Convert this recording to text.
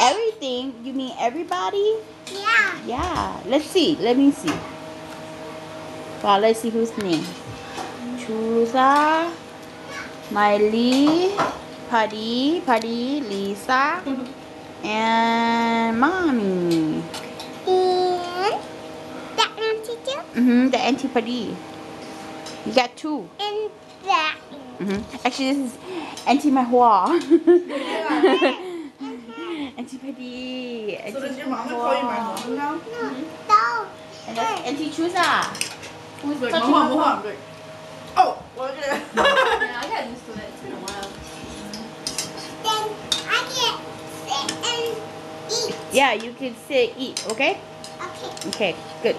Everything? You mean everybody? Yeah. Yeah. Let's see. Let me see. Well, let's see whose name. Chusa, Miley, Putty, Putty, Lisa, and Mommy. And that auntie too, Mm-hmm. The Auntie Putty. You got two. and that. Mm-hmm. Actually, this is Auntie Mahua. Auntie Putty. So does Auntie your mama call you my mom now? No, no. And that's Auntie Chusa. Ah. Who's Like, touching mama, her mama. mom? Like, oh, well, yeah. Yeah, I got used to it. It's been a while. Then I get sit and eat. Yeah, you can sit, eat, okay? Okay. Okay, good.